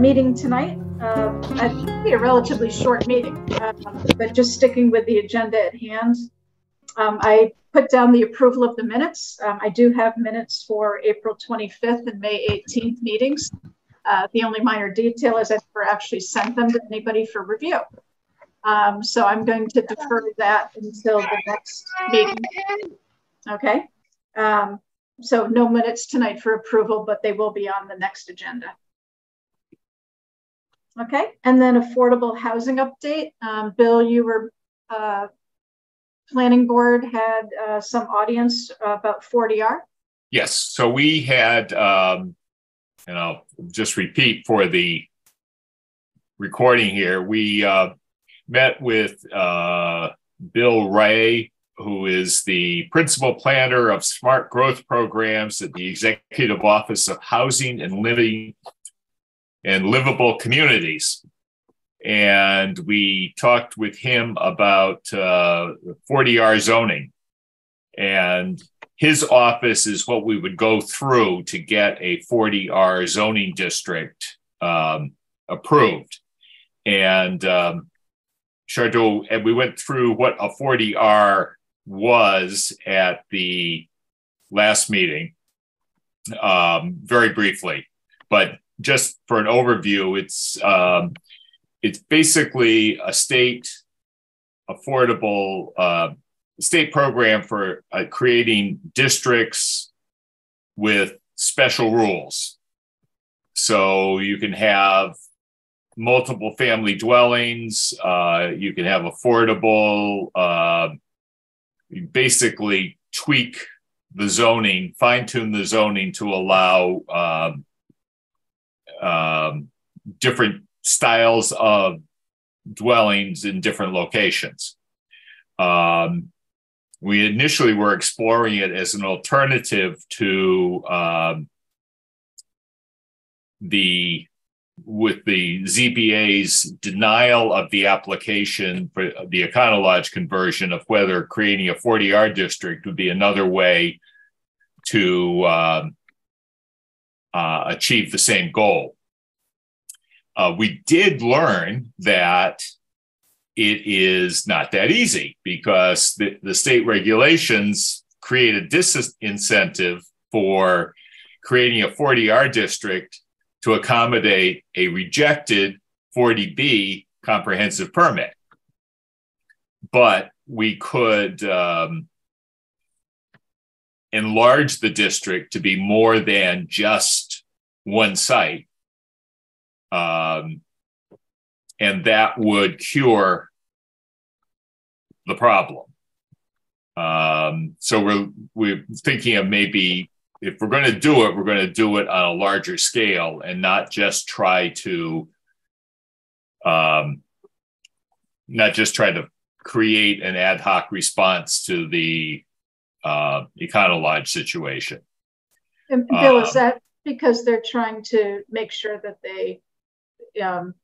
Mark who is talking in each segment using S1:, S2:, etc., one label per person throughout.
S1: meeting tonight. Um, It'll be a relatively short meeting, um, but just sticking with the agenda at hand. Um, I put down the approval of the minutes. Um, I do have minutes for April 25th and May 18th meetings. Uh, the only minor detail is I never actually sent them to anybody for review. Um, so I'm going to defer that until the next meeting. Okay. Um, so no minutes tonight for approval, but they will be on the next agenda. Okay, and then affordable housing update. Um, Bill, you were, uh, planning board had uh, some audience about 40R.
S2: Yes, so we had, um, and I'll just repeat for the recording here, we uh, met with uh, Bill Ray, who is the principal planner of smart growth programs at the Executive Office of Housing and Living and Livable Communities. And we talked with him about uh, 40R zoning. And his office is what we would go through to get a 40R zoning district um, approved. And um, Shardul, and we went through what a 40R was at the last meeting um, very briefly. But just for an overview, it's um, it's basically a state affordable uh, state program for uh, creating districts with special rules. So you can have multiple family dwellings. Uh, you can have affordable. Uh, basically tweak the zoning, fine tune the zoning to allow um, um, different styles of dwellings in different locations. Um, we initially were exploring it as an alternative to um, the with the ZBA's denial of the application for the Econo-Lodge conversion of whether creating a 40R district would be another way to um, uh, achieve the same goal. Uh, we did learn that it is not that easy because the, the state regulations create a disincentive for creating a 40R district to accommodate a rejected 40B comprehensive permit. But we could um, enlarge the district to be more than just one site. Um, and that would cure the problem. Um, so we're we're thinking of maybe if we're going to do it, we're going to do it on a larger scale and not just try to, um, not just try to create an ad hoc response to the uh, situation.
S1: And Bill, is um, that because they're trying to make sure that they um,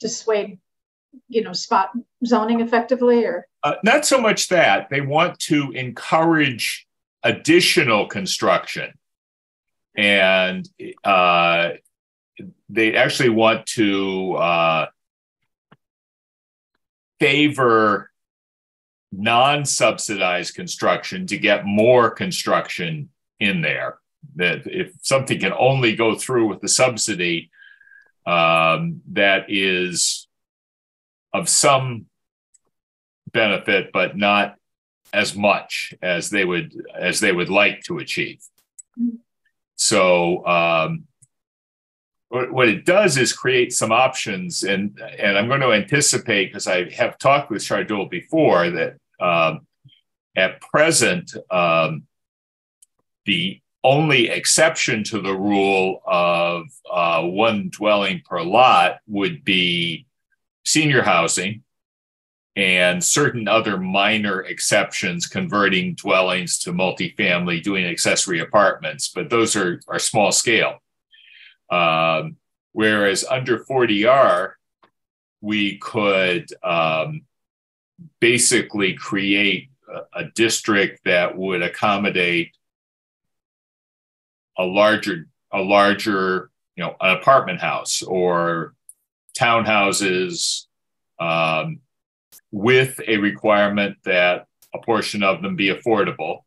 S1: dissuade, you know, spot zoning effectively, or
S2: uh, not so much that they want to encourage additional construction. And uh, they actually want to uh, favor non subsidized construction to get more construction in there. That if something can only go through with the subsidy, um, that is of some benefit, but not as much as they would as they would like to achieve. So um, what, it does is create some options, and and I'm going to anticipate because I have talked with Shardul before that um, at present um, the only exception to the rule of uh, one dwelling per lot would be senior housing and certain other minor exceptions converting dwellings to multifamily, doing accessory apartments, but those are, are small scale. Um, whereas under 40R, we could um, basically create a, a district that would accommodate a larger a larger you know, an apartment house or townhouses um, with a requirement that a portion of them be affordable.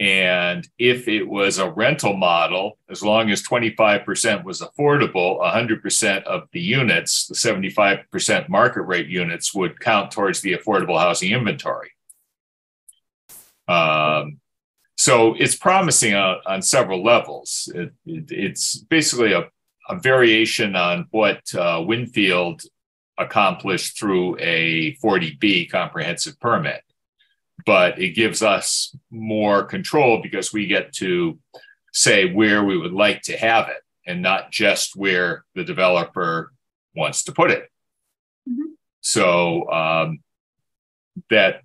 S2: And if it was a rental model, as long as 25% was affordable, 100% of the units, the 75% market rate units, would count towards the affordable housing inventory. Um, so it's promising on, on several levels. It, it, it's basically a, a, variation on what uh, Winfield accomplished through a 40B comprehensive permit, but it gives us more control because we get to say where we would like to have it and not just where the developer wants to put it. Mm-hmm. So um, that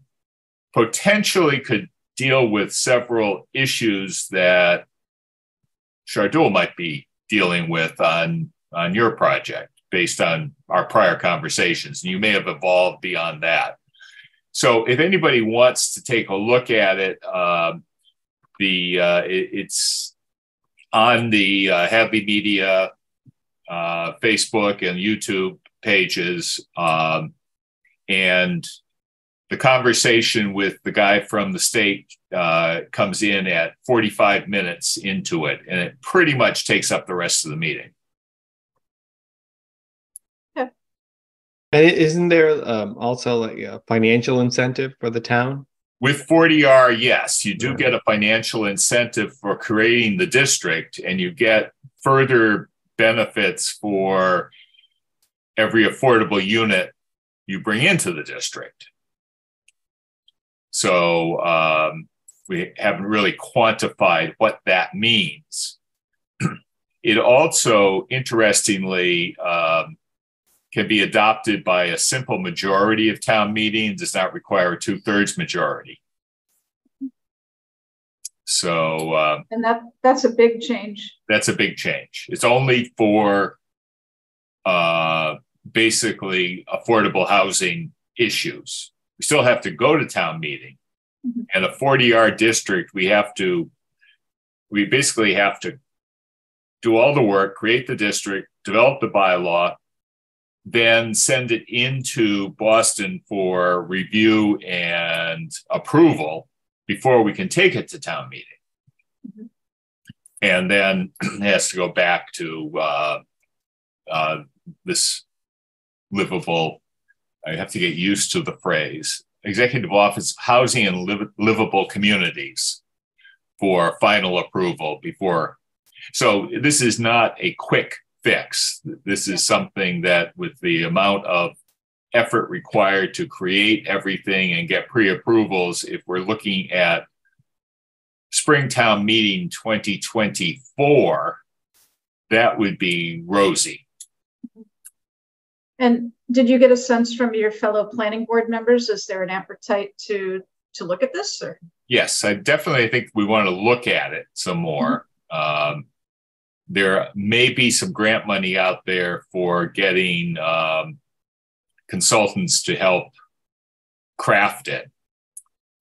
S2: potentially could deal with several issues that Shardul might be dealing with on, on your project based on our prior conversations. And you may have evolved beyond that. So if anybody wants to take a look at it, uh, the uh, it, it's on the uh, Hadley Media uh, Facebook and YouTube pages. Um, and the conversation with the guy from the state uh, comes in at 45 minutes into it, and it pretty much takes up the rest of the meeting.
S3: Yeah. And isn't there um, also like a financial incentive for the town?
S2: With 40R, yes, you do get a financial incentive for creating the district, and you get further benefits for every affordable unit you bring into the district. So um, we haven't really quantified what that means. it also, interestingly, um, can be adopted by a simple majority of town meetings, does not require a two thirds majority. So, uh,
S1: and that that's a big change.
S2: That's a big change. It's only for uh, basically affordable housing issues we still have to go to town meeting. Mm-hmm. And a 40R district, we have to, we basically have to do all the work, create the district, develop the bylaw, then send it into Boston for review and approval before we can take it to town meeting. Mm-hmm. And then it has to go back to uh, uh, this livable I have to get used to the phrase executive office housing and liv- livable communities for final approval before. So this is not a quick fix. This is something that, with the amount of effort required to create everything and get pre approvals, if we're looking at Springtown meeting 2024, that would be rosy.
S1: And did you get a sense from your fellow planning board members? Is there an appetite to to look at this? Or
S2: yes, I definitely think we want to look at it some more. Mm-hmm. Um, there may be some grant money out there for getting um, consultants to help craft it.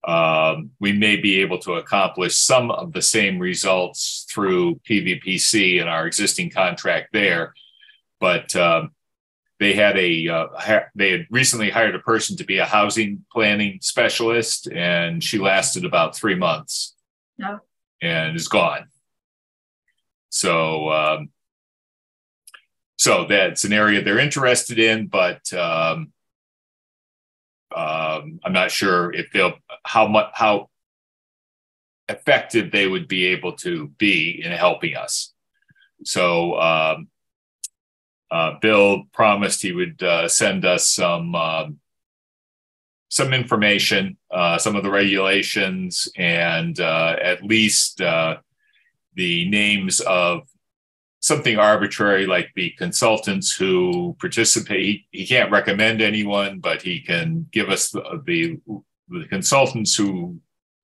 S2: Um, we may be able to accomplish some of the same results through PVPC and our existing contract there, but um, they had a uh, ha- they had recently hired a person to be a housing planning specialist, and she lasted about three months.
S1: Yeah.
S2: And is gone. So, um, so that's an area they're interested in, but um, um, I'm not sure if they'll how much how effective they would be able to be in helping us. So um, uh, Bill promised he would uh, send us some um, some information, uh, some of the regulations, and uh, at least uh, the names of something arbitrary like the consultants who participate. He, he can't recommend anyone, but he can give us the, the, the consultants who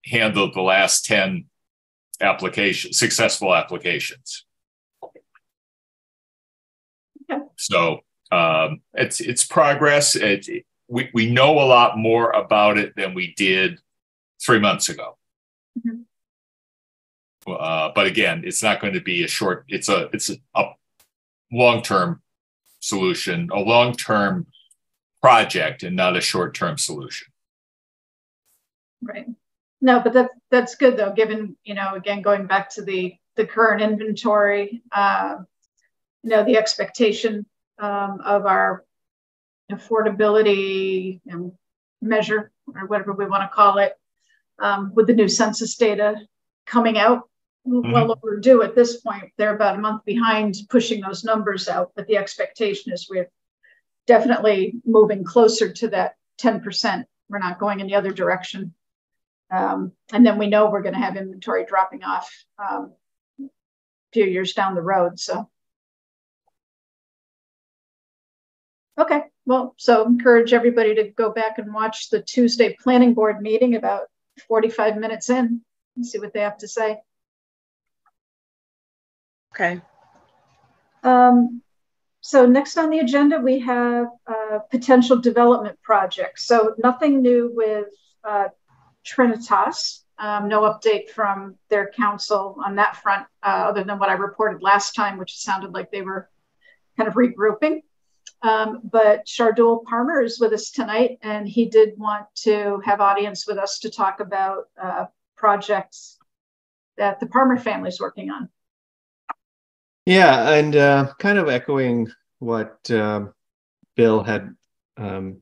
S2: handled the last 10 application successful applications. So um, it's it's progress. It, it, we we know a lot more about it than we did three months ago. Mm-hmm. Uh, but again, it's not going to be a short. It's a it's a, long term solution, a long term project, and not a short term solution.
S1: Right. No, but that that's good though. Given you know, again, going back to the the current inventory, uh, you know, the expectation um, of our affordability measure or whatever we want to call it um, with the new census data coming out mm-hmm. well overdue at this point they're about a month behind pushing those numbers out but the expectation is we're definitely moving closer to that 10% we're not going in the other direction um, and then we know we're going to have inventory dropping off um, a few years down the road so Okay, well, so encourage everybody to go back and watch the Tuesday planning board meeting about 45 minutes in and see what they have to say.
S4: Okay.
S1: Um, so next on the agenda, we have uh, potential development projects. So nothing new with uh, Trinitas. Um, no update from their counsel on that front, uh, other than what I reported last time, which sounded like they were kind of regrouping. Um, but Shardul Parmer is with us tonight, and he did want to have audience with us to talk about uh, projects that the Parmer family is working on.
S3: Yeah, and uh, kind of echoing what uh, Bill had um,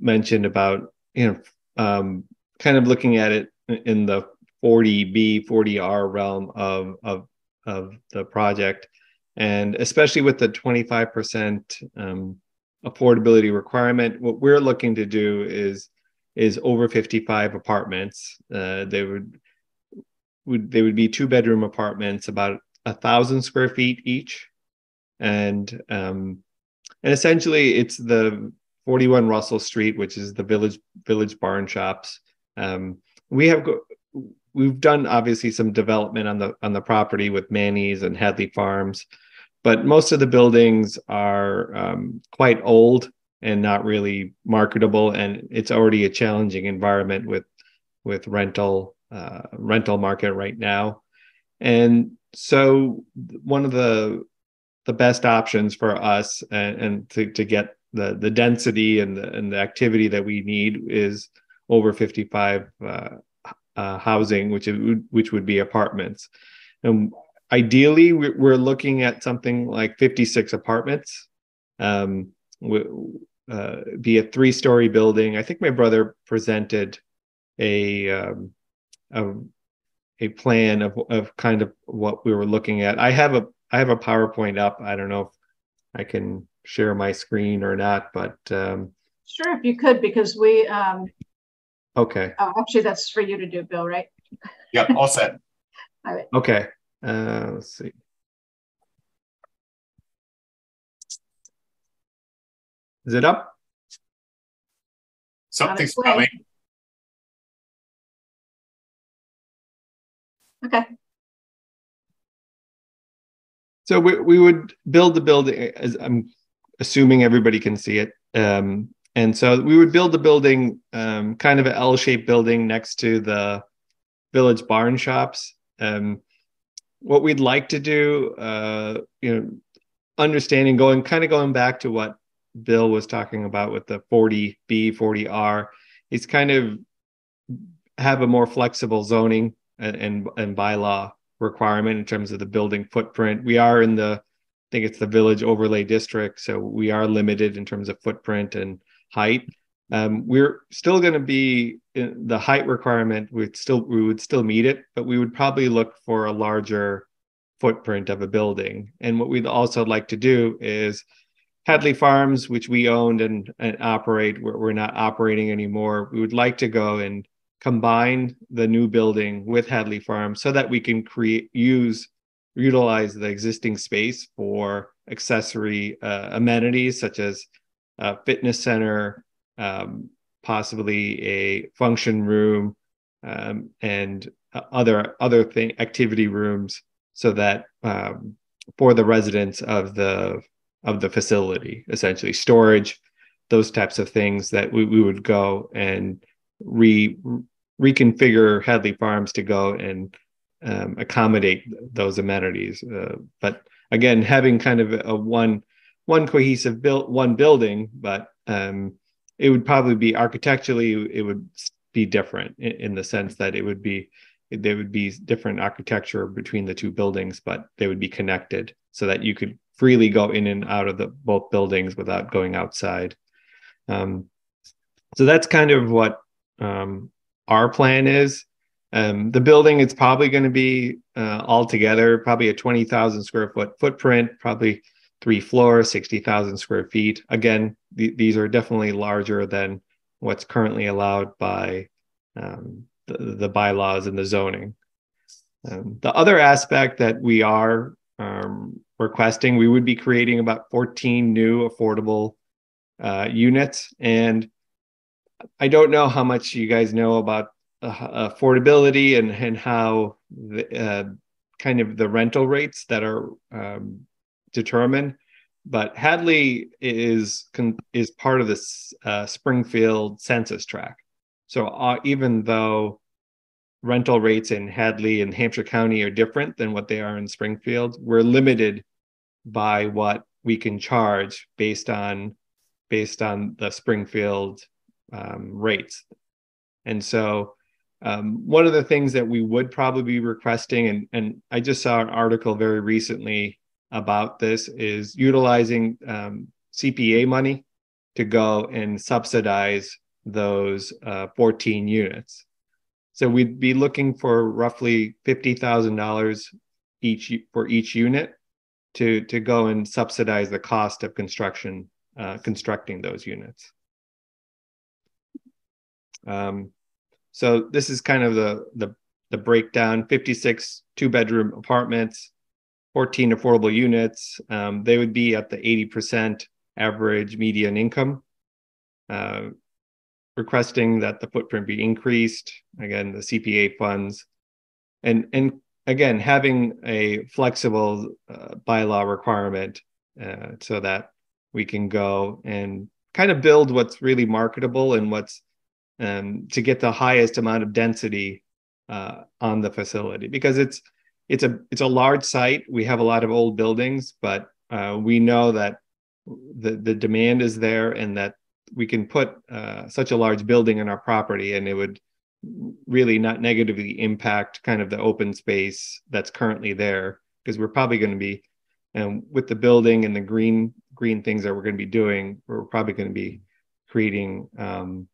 S3: mentioned about, you know, um, kind of looking at it in the 40B, 40R realm of of of the project. And especially with the 25% um, affordability requirement what we're looking to do is is over 55 apartments. Uh, they would would they would be two bedroom apartments about a thousand square feet each. And um and essentially it's the 41 russell street which is the village village barn shops. Um we have go- we've done obviously some development on the on the property with manny's and hadley farms but most of the buildings are um, quite old and not really marketable. And it's already a challenging environment with with rental uh, rental market right now. And so one of the the best options for us and, and to, to get the the density and the and the activity that we need is over 55 uh, uh, housing which is, which would be apartments. And ideally we're looking at something like 56 apartments. Um, uh, be a three story building. I think my brother presented a um, a, a plan of, of kind of what we were looking at. I have a i have a powerpoint up. I don't know if i can share my screen or not but um,
S1: sure if you could because we um
S3: okay.
S1: oh, actually that's for you to do bill right?
S2: Yep all set.
S1: All right.
S3: Okay uh, let's see. Is it up?
S2: Something's coming.
S1: Okay.
S3: So we, we would build the building as I'm assuming everybody can see it. Um, and so we would build the building, um, kind of an L-shaped building next to the village barn shops. Um, what we'd like to do, uh, you know, understanding going kind of going back to what Bill was talking about with the 40B, 40R, is kind of have a more flexible zoning and, and, and bylaw requirement in terms of the building footprint. We are in the, I think it's the village overlay district, so we are limited in terms of footprint and height. Um, we're still going to be the height requirement. We'd still we would still meet it, but we would probably look for a larger footprint of a building. And what we'd also like to do is Hadley Farms, which we owned and, and operate, we're, we're not operating anymore. We would like to go and combine the new building with Hadley Farms so that we can create use utilize the existing space for accessory uh, amenities such as a fitness center, um, possibly a function room, um, and other other thing activity rooms, so that um, for the residents of the of the facility, essentially storage, those types of things that we, we would go and re reconfigure Hadley Farms to go and um, accommodate those amenities. Uh, but again having kind of a one one cohesive built one building, but um, it would probably be architecturally it would be different in, in the sense that it would be there would be different architecture between the two buildings, but they would be connected so that you could freely go in and out of the both buildings without going outside. Um, so that's kind of what um, our plan is. Um, the building is probably going to be uh, altogether probably a 20,000 square foot footprint, probably three floors, 60,000 square feet. Again, th- these are definitely larger than what's currently allowed by um, the, the, bylaws and the zoning. Um, the other aspect that we are um, requesting, we would be creating about 14 new affordable uh, units. And I don't know how much you guys know about uh, affordability and, and how the, uh, kind of the rental rates that are um, determined. But Hadley is is part of this uh, Springfield census tract. So uh, even though rental rates in Hadley and Hampshire County are different than what they are in Springfield, we're limited by what we can charge based on based on the Springfield um, rates. And so um, one of the things that we would probably be requesting, and, and I just saw an article very recently about this, is utilizing um, CPA money to go and subsidize those uh, 14 units. So we'd be looking for roughly $50,000 each for each unit to, to go and subsidize the cost of construction, uh, constructing those units. Um, so this is kind of the, the, the breakdown, 56 two bedroom apartments, 14 affordable units. Um, they would be at the 80% average median income. Uh, requesting that the footprint be increased. Again, the CPA funds, and and again having a flexible uh, bylaw requirement uh, so that we can go and kind of build what's really marketable and what's um, to get the highest amount of density uh, on the facility because it's it's a it's a large site. We have a lot of old buildings, but uh, we know that the the demand is there and that we can put uh, such a large building in our property and it would really not negatively impact kind of the open space that's currently there because we're probably going to be and with the building and the green green things that we're going to be doing we're probably going to be creating um,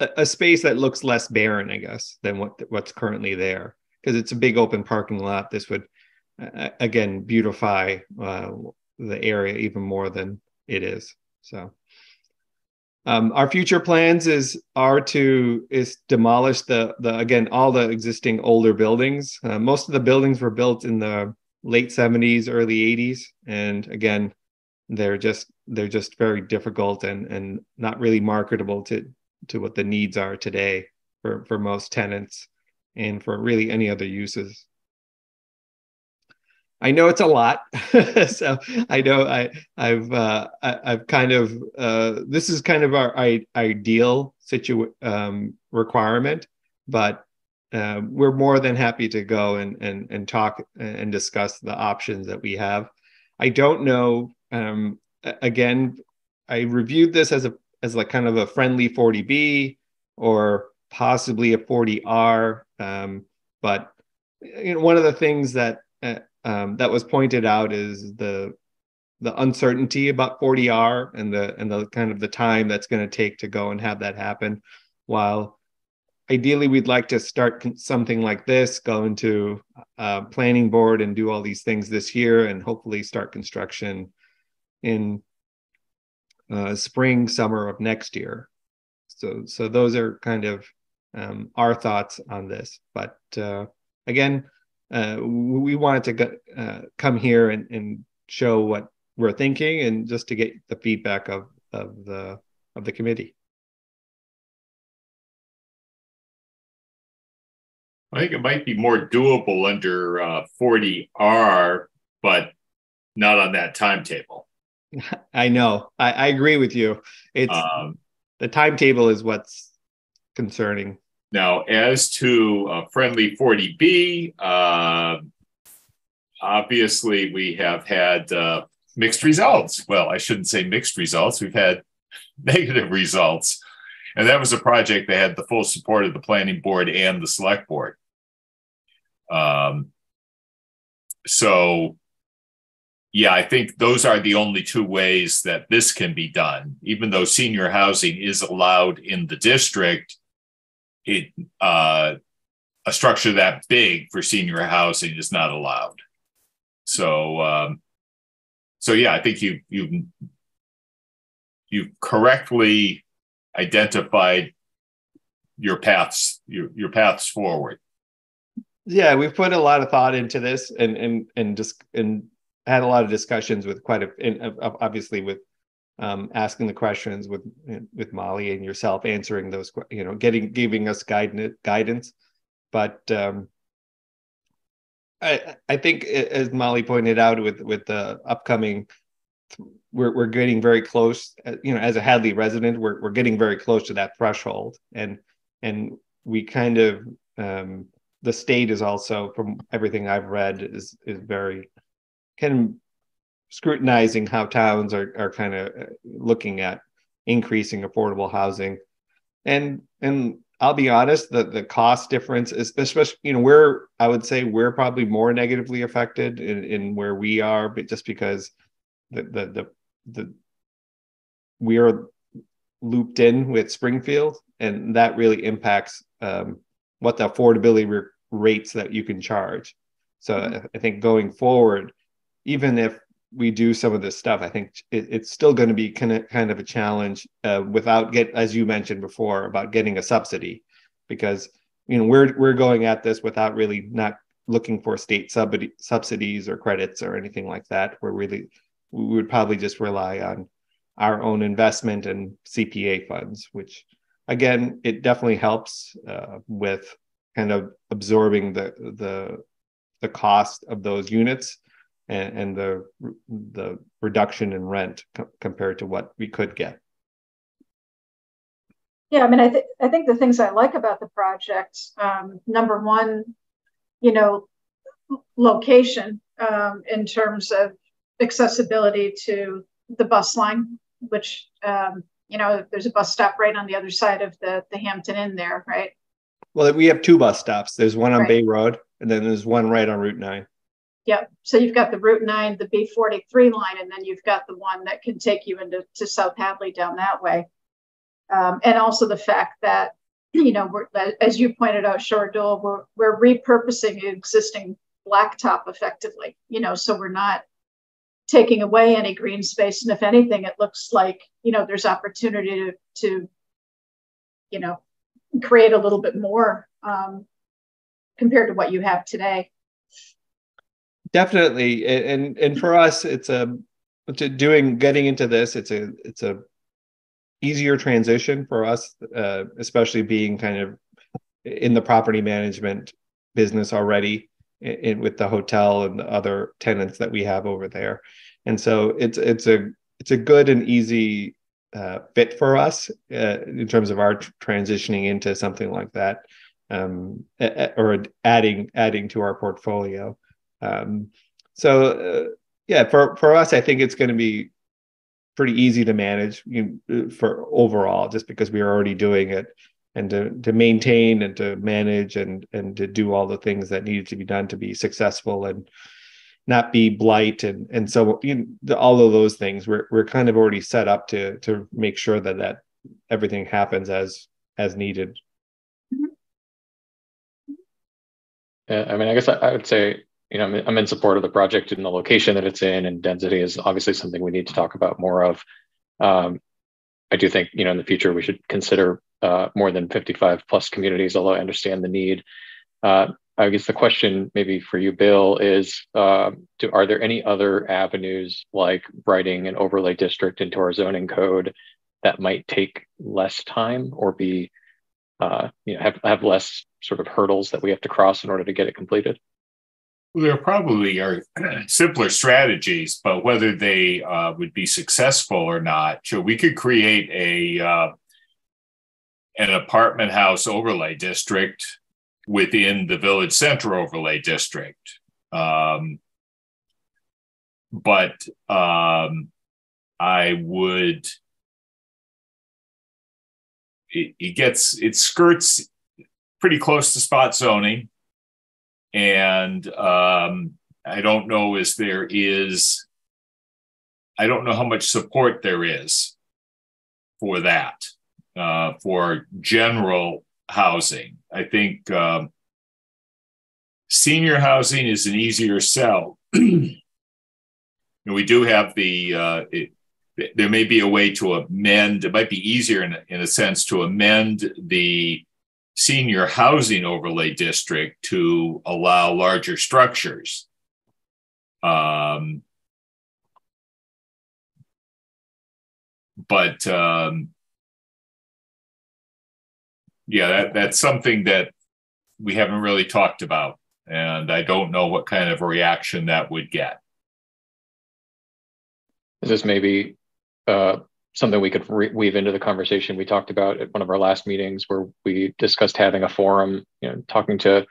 S3: a, space that looks less barren i guess than what what's currently there. Because it's a big open parking lot. This would uh, again beautify uh, the area even more than it is. So um, our future plans is are to is demolish the the again all the existing older buildings. Uh, most of the buildings were built in the late 70s, early 80s, and again, they're just they're just very difficult and and not really marketable to to what the needs are today for for most tenants and for really any other uses. I know it's a lot, so I know I I've uh, I, have kind of uh, this is kind of our ideal situ um, requirement, but uh, we're more than happy to go and and and talk and discuss the options that we have. I don't know. Um, again, I reviewed this as a as like kind of a friendly 40B or possibly a 40R, um, but you know, one of the things that uh, um, that was pointed out is the the uncertainty about 40R and the and the kind of the time that's going to take to go and have that happen. While ideally we'd like to start something like this, go into a planning board and do all these things this year, and hopefully start construction in uh, spring summer of next year. So so those are kind of um, our thoughts on this. But uh, again, uh, we wanted to go, uh, come here and, and show what we're thinking and just to get the feedback of, of the of the committee.
S2: I think it might be more doable under uh, 40R, but not on that timetable.
S3: I know. I, I agree with you. It's um, the timetable is what's concerning.
S2: Now, as to a friendly 40B, uh, obviously, we have had uh, mixed results. Well, I shouldn't say mixed results. We've had negative results. And that was a project that had the full support of the planning board and the select board. Um, so, yeah, I think those are the only two ways that this can be done. Even though senior housing is allowed in the district, it uh, a structure that big for senior housing is not allowed. So, um, so yeah, I think you you you correctly identified your paths your your paths forward.
S3: Yeah, we've put a lot of thought into this, and and and just and had a lot of discussions with quite a and obviously with um, asking the questions with with Molly and yourself answering those you know getting giving us guidance guidance. But um, I I think as Molly pointed out with with the upcoming we're we're getting very close uh, you know as a Hadley resident we're we're getting very close to that threshold. And and we kind of um, the state is also from everything I've read is is very kind of scrutinizing how towns are are kind of uh, looking at increasing affordable housing and and I'll be honest, the the cost difference is especially you know we're I would say we're probably more negatively affected in, in where we are, but just because the the the, the we are looped in with Springfield, and that really impacts um, what the affordability re- rates that you can charge. So mm-hmm. I think going forward, even if we do some of this stuff, I think it, it's still going to be kind of kind of a challenge uh, without get as you mentioned before about getting a subsidy, because you know we're we're going at this without really not looking for state subsidies or credits or anything like that. We're really we would probably just rely on our own investment and CPA funds, which again it definitely helps uh, with kind of absorbing the the the cost of those units and, and the the reduction in rent co- compared to what we could get.
S1: Yeah, I mean, I think I think the things I like about the project, um, number one, you know, location um, in terms of accessibility to the bus line, which um, you know, there's a bus stop right on the other side of the the Hampton Inn there, right?
S3: Well, we have two bus stops. There's one on right. Bay Road, and then there's one right on Route Nine.
S1: Yep. So you've got the Route 9, the B43 line, and then you've got the one that can take you into to South Hadley down that way. Um, and also the fact that, you know, as you pointed out, Shore we're, we're repurposing existing blacktop effectively, you know, so we're not taking away any green space. And if anything, it looks like, you know, there's opportunity to, to you know, create a little bit more um, compared to what you have today
S3: definitely and and for us it's a doing getting into this it's a it's a easier transition for us uh, especially being kind of in the property management business already in, in, with the hotel and the other tenants that we have over there. And so it's it's a it's a good and easy uh, fit for us uh, in terms of our transitioning into something like that um, or adding adding to our portfolio um, so uh, yeah, for for us, I think it's going to be pretty easy to manage you know, for overall, just because we are already doing it, and to to maintain and to manage and and to do all the things that needed to be done to be successful and not be blight and and so you know, all of those things we're we're kind of already set up to to make sure that that everything happens as as needed.
S4: Yeah, I mean, I guess I would say you know, I'm in support of the project and the location that it's in, and density is obviously something we need to talk about more of. Um, I do think, you know, in the future we should consider uh, more than 55 plus communities, although I understand the need. Uh, I guess the question maybe for you, Bill, is uh, do, are there any other avenues like writing an overlay district into our zoning code that might take less time or be, uh, you know, have, have less sort of hurdles that we have to cross in order to get it completed?
S2: There probably are simpler strategies, but whether they uh, would be successful or not, sure, we could create a uh, an apartment house overlay district within the village center overlay district. Um, but um, I would. It, it gets it skirts pretty close to spot zoning, and um, I don't know is there is. I don't know how much support there is for that uh, for general housing. I think um, senior housing is an easier sell. we do have the, uh, it, there may be a way to amend, it might be easier in, in a sense to amend the senior housing overlay district to allow larger structures. Um, but um, yeah, that, that's something that we haven't really talked about. And I don't know what kind of reaction that would get.
S4: Is this maybe uh, something we could re- weave into the conversation we talked about at one of our last meetings where we discussed having a forum, you know, talking to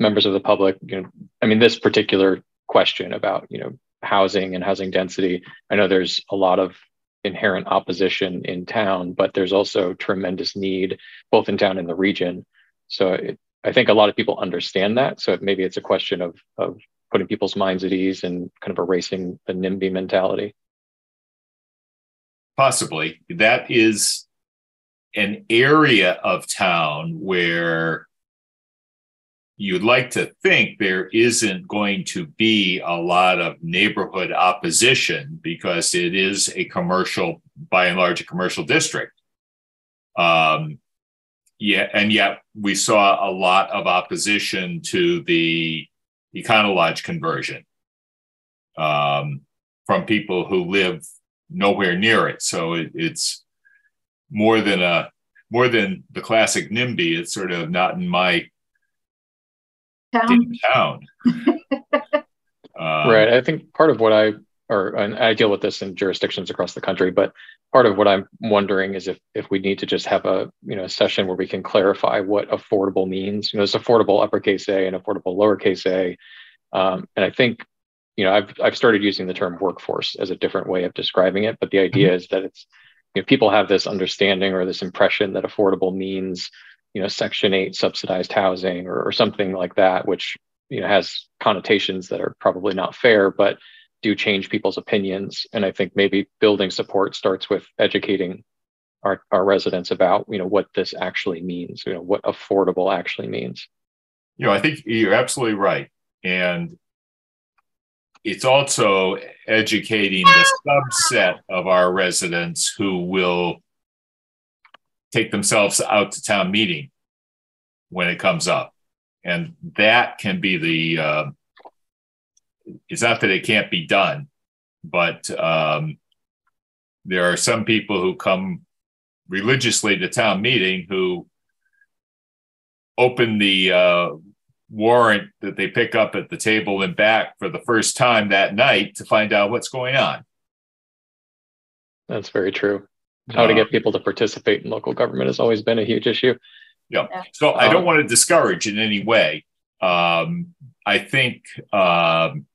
S4: members of the public, you know, I mean, this particular question about, you know, housing and housing density. I know there's a lot of inherent opposition in town, but there's also tremendous need both in town and the region. So it, I think a lot of people understand that. So maybe it's a question of of putting people's minds at ease and kind of erasing the NIMBY mentality.
S2: Possibly. That is an area of town where you'd like to think there isn't going to be a lot of neighborhood opposition because it is a commercial, by and large, a commercial district. Um, yeah, and yet we saw a lot of opposition to the Econo-Lodge conversion um, from people who live nowhere near it. So it, it's more than a more than the classic NIMBY. It's sort of not in my
S1: town.
S2: town.
S4: Um, right. I think part of what I or and I deal with this in jurisdictions across the country, but part of what I'm wondering is if if we need to just have a you know a session where we can clarify what affordable means. You know, there's affordable uppercase A and affordable lowercase a, um, and I think you know I've I've started using the term workforce as a different way of describing it, but the idea mm-hmm. is that it's you know, people have this understanding or this impression that affordable means you know section 8 subsidized housing or, or something like that which you know has connotations that are probably not fair but do change people's opinions. And i think maybe building support starts with educating our, our residents about you know what this actually means you know what affordable actually means.
S2: You know i think you're absolutely right. And it's also educating the subset of our residents who will take themselves out to town meeting when it comes up. And that can be the, uh, it's not that it can't be done, but um, there are some people who come religiously to town meeting who open the uh, warrant that they pick up at the table and back for the first time that night to find out what's going on.
S4: That's very true how to get people to participate in local government has always been a huge issue.
S2: Yeah. So I don't um, want to discourage in any way. Um, I think um,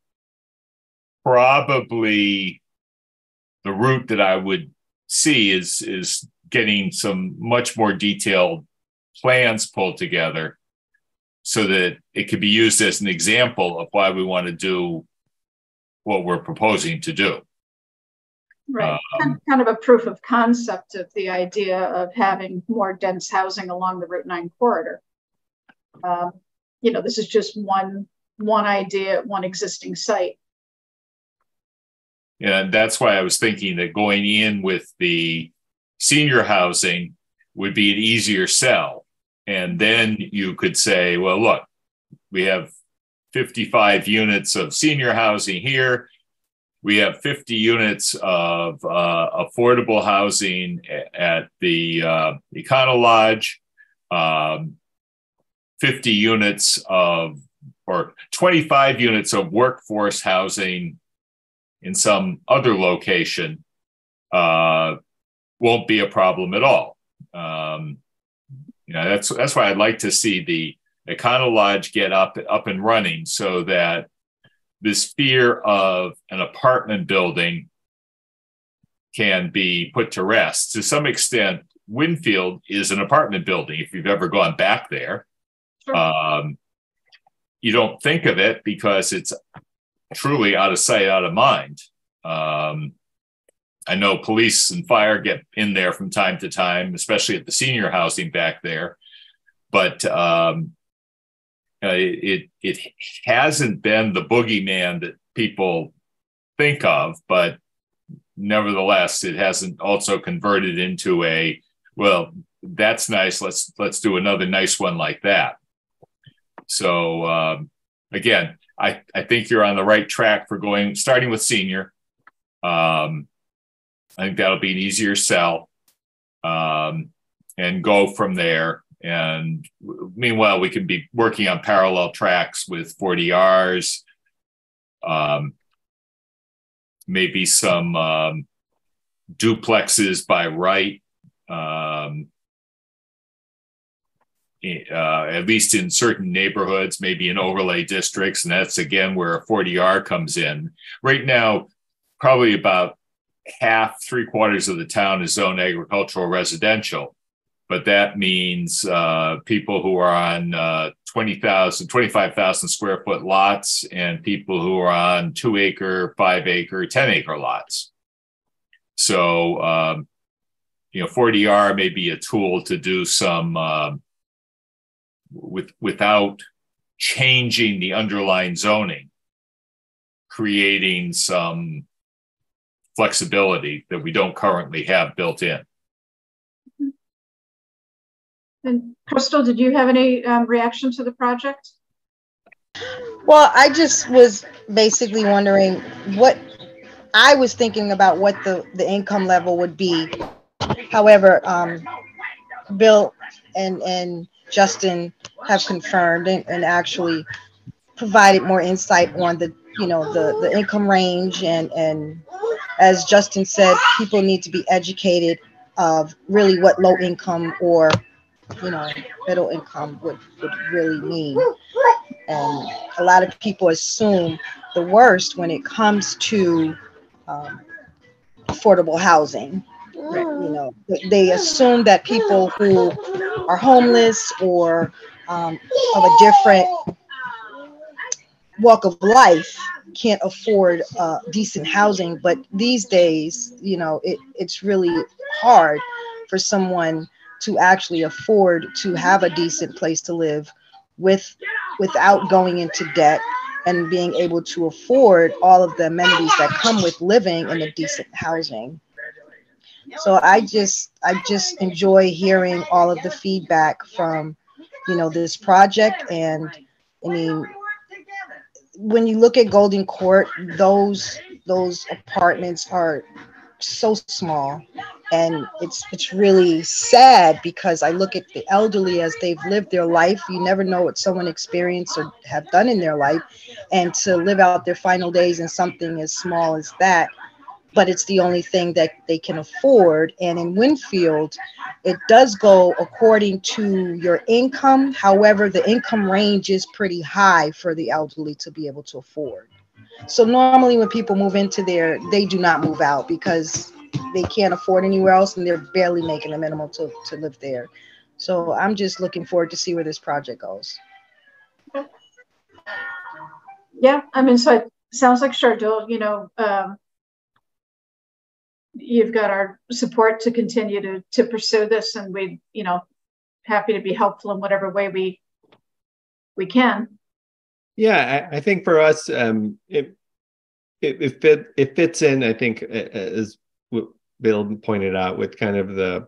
S2: probably the route that I would see is is getting some much more detailed plans pulled together so that it could be used as an example of why we want to do what we're proposing to do.
S1: Right. Um, kind of a proof of concept of the idea of having more dense housing along the Route 9 corridor. Um, you know, this is just one one idea, one existing site.
S2: Yeah, that's why I was thinking that going in with the senior housing would be an easier sell. And then you could say, well, look, we have 55 units of senior housing here we have 50 units of uh, affordable housing at the uh, Econo-Lodge, um, 50 units of, or 25 units of workforce housing in some other location uh, won't be a problem at all. Um, you know, that's that's why I'd like to see the Econo-Lodge get up up and running so that this fear of an apartment building can be put to rest. To some extent, Winfield is an apartment building. If you've ever gone back there, sure. um, you don't think of it because it's truly out of sight, out of mind. Um, I know police and fire get in there from time to time, especially at the senior housing back there. But um, uh, it it hasn't been the boogeyman that people think of, but nevertheless, it hasn't also converted into a well. That's nice. Let's let's do another nice one like that. So um, again, I I think you're on the right track for going starting with senior. Um, I think that'll be an easier sell, um, and go from there. And meanwhile, we can be working on parallel tracks with 40Rs, um, maybe some um, duplexes by right, um, uh, at least in certain neighborhoods, maybe in overlay districts. And that's again where a 40R comes in. Right now, probably about half, three quarters of the town is zoned agricultural residential but that means uh, people who are on uh, 20,000, 25,000 square foot lots and people who are on two acre, five acre, 10 acre lots. So, um, you know, 40R may be a tool to do some um, with without changing the underlying zoning, creating some flexibility that we don't currently have built in.
S1: And Crystal, did you have any um, reaction to the project?
S5: Well, I just was basically wondering what I was thinking about what the, the income level would be. However, um, Bill and, and Justin have confirmed and, and actually provided more insight on the, you know, the, the income range and, and as Justin said, people need to be educated of really what low income or you know, middle income would, would really mean. And a lot of people assume the worst when it comes to um, affordable housing. You know, they assume that people who are homeless or um, of a different walk of life can't afford uh, decent housing. But these days, you know, it, it's really hard for someone to actually afford to have a decent place to live with without going into debt and being able to afford all of the amenities that come with living in a decent housing. So I just I just enjoy hearing all of the feedback from you know this project and I mean when you look at Golden Court those those apartments are so small and it's it's really sad because I look at the elderly as they've lived their life. You never know what someone experienced or have done in their life, and to live out their final days in something as small as that. But it's the only thing that they can afford. And in Winfield, it does go according to your income. However, the income range is pretty high for the elderly to be able to afford. So normally when people move into there, they do not move out because they can't afford anywhere else and they're barely making a minimum to, to live there. So I'm just looking forward to see where this project goes.
S1: Yeah, I mean, so it sounds like Shardul, you know, um, you've got our support to continue to to pursue this, and we, you know, happy to be helpful in whatever way we we can.
S3: Yeah, I, I think for us, um, it, it it fit it fits in. I think as Bill pointed out with kind of the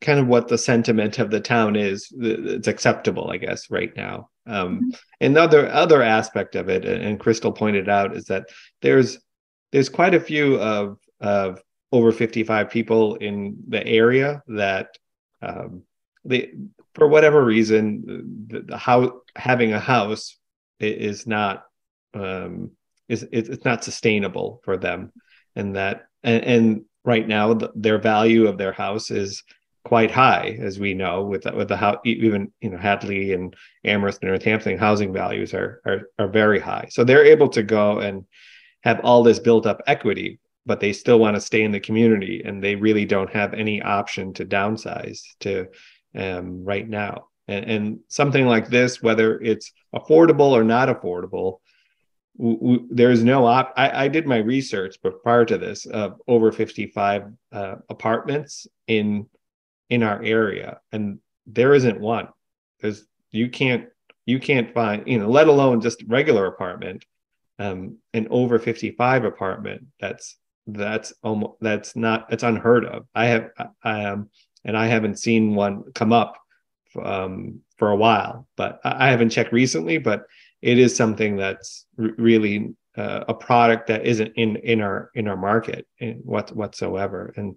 S3: kind of what the sentiment of the town is it's acceptable i guess right now um, mm-hmm. and the other other aspect of it and crystal pointed out is that there's there's quite a few of of over 55 people in the area that um, they for whatever reason the, the house having a house is not um, is it's not sustainable for them and that and, and right now the, their value of their house is quite high, as we know, with with the how even you know Hadley and Amherst and Northampton housing values are are are very high. So they're able to go and have all this built up equity, but they still want to stay in the community, and they really don't have any option to downsize to um, right now. And, and something like this, whether it's affordable or not affordable, there's no op I, I, did my research but prior to this of over 55 uh, apartments in in our area and there isn't one there's you can't you can't find you know let alone just regular apartment um an over 55 apartment that's that's almost that's not it's unheard of. I have I um and i haven't seen one come up um for a while but i haven't checked recently but it is something that's r- really uh, a product that isn't in in our in our market in what whatsoever. And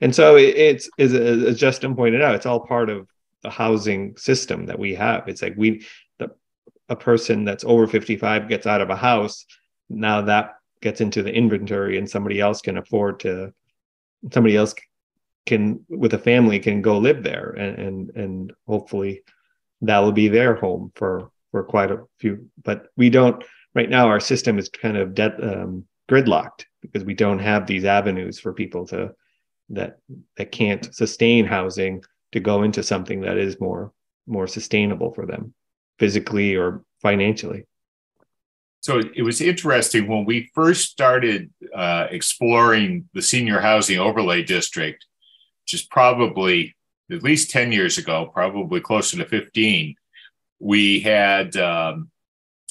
S3: and so it, it's as, as justin pointed out it's all part of the housing system that we have. It's like we the a person that's over 55 gets out of a house now that gets into the inventory and somebody else can afford to somebody else can with a family can go live there and and, and hopefully that will be their home for for quite a few, but we don't right now. Our system is kind of dead, um, gridlocked because we don't have these avenues for people to that that can't sustain housing to go into something that is more more sustainable for them physically or financially.
S2: So it was interesting when we first started uh, exploring the senior housing overlay district, which is probably at least 10 years ago, probably closer to 15 we had, um,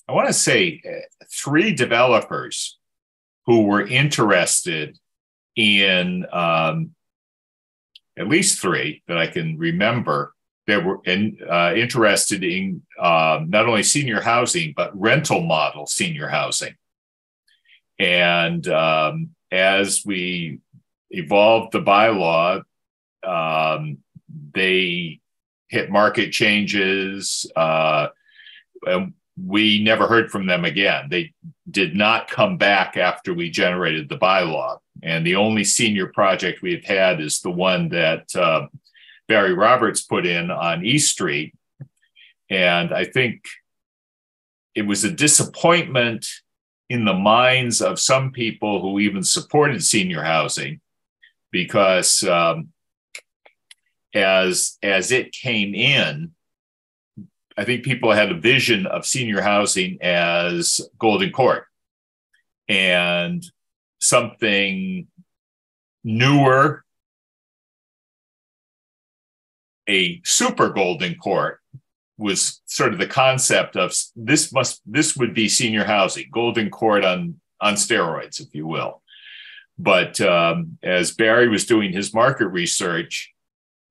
S2: I want to say, three developers who were interested in um, at least three that I can remember that were in, uh, interested in uh, not only senior housing but rental model senior housing. And um, as we evolved the bylaw, um, they hit market changes. Uh, we never heard from them again. They did not come back after we generated the bylaw. And the only senior project we've had is the one that uh, Barry Roberts put in on East Street. And I think it was a disappointment in the minds of some people who even supported senior housing because um, as as it came in, I think people had a vision of senior housing as Golden Court and something newer, a super Golden Court was sort of the concept of this must this would be senior housing, Golden Court on on steroids, if you will. But um, as Barry was doing his market research,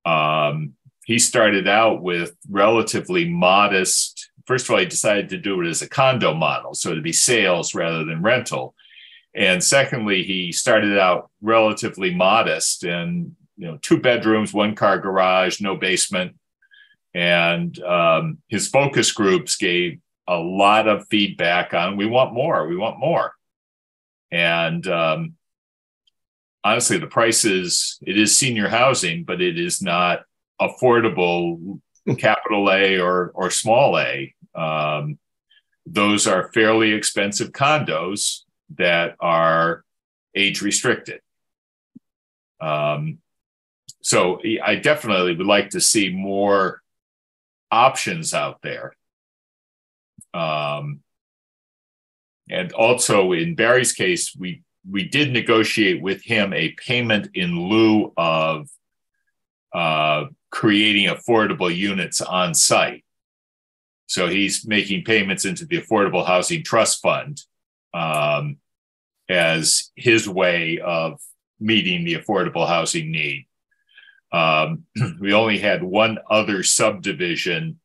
S2: um, he started out with relatively modest. First of all, he decided to do it as a condo model, so to be sales rather than rental. And secondly, he started out relatively modest and you know two bedrooms, one car garage, no basement. And um, his focus groups gave a lot of feedback on we want more, we want more. And um, honestly, the price is it is senior housing, but it is not affordable capital A or or small A. Um, those are fairly expensive condos that are age restricted. Um, so I definitely would like to see more options out there. Um, and also in Barry's case, we we did negotiate with him a payment in lieu of uh, creating affordable units on site. So he's making payments into the Affordable Housing Trust Fund um, as his way of meeting the affordable housing need. Um, we only had one other subdivision